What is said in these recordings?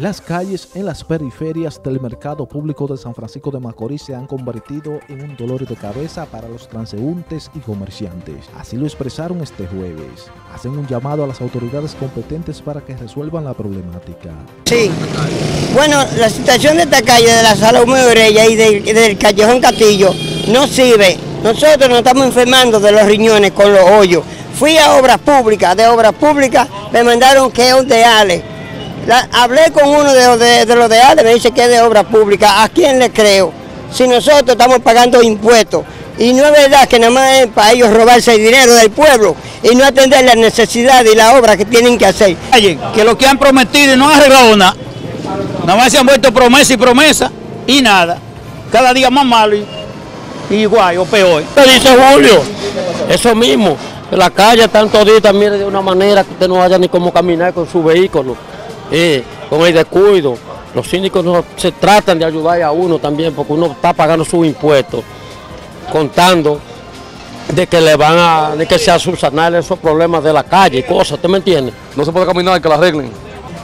Las calles en las periferias del mercado público de San Francisco de Macorís se han convertido en un dolor de cabeza para los transeúntes y comerciantes. Así lo expresaron este jueves. Hacen un llamado a las autoridades competentes para que resuelvan la problemática. Sí. Bueno, la situación de esta calle de la Sala Orella y del, del Callejón Castillo no sirve. Nosotros nos estamos enfermando de los riñones con los hoyos. Fui a obras públicas, de obras públicas me mandaron que es un deale hablé con uno de, los de ADE, me dice que es de obra pública. ¿A quién le creo? Si nosotros estamos pagando impuestos. Y no es verdad que nada más es para ellos robarse el dinero del pueblo y no atender las necesidades y la obra que tienen que hacer. Que lo que han prometido y no han arreglado nada. Nada más se han vuelto promesa y promesa y nada. Cada día más malo y, igual o peor. dice Julio? Eso mismo. La calle están toditas, mire, de una manera que usted no vaya ni cómo caminar con su vehículo con el descuido. Los síndicos no se tratan de ayudar a uno también porque uno está pagando sus impuestos, contando de que le van a, de que se subsanar esos problemas de la calle y cosas, ¿usted me entiende? No se puede caminar, que la arreglen.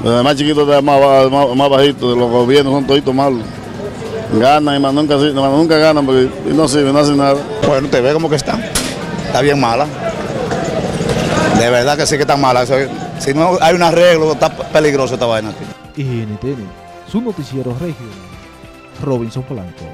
Desde más chiquito hasta más, más, bajito, los gobiernos son toditos malos. Ganan y más nunca, nunca ganan porque no sirven, no hacen nada. Bueno, te ve como que está. Está bien mala. De verdad que sí que está mala. Si no hay un arreglo, está peligroso esta vaina aquí. NTN, su noticiero regional, Robinson Polanco.